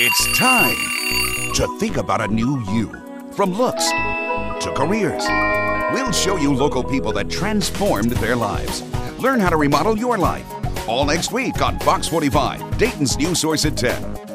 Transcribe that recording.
It's time to think about a new you. From looks to careers. We'll show you local people that transformed their lives. Learn how to remodel your life. All next week on Fox 45, Dayton's News Source at 10.